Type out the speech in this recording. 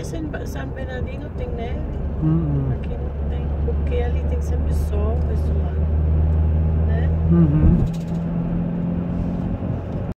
em São Bernardino tem neve. Uhum. Aqui não tem. Porque ali tem sempre sol, pessoal. lado. Né? Uhum.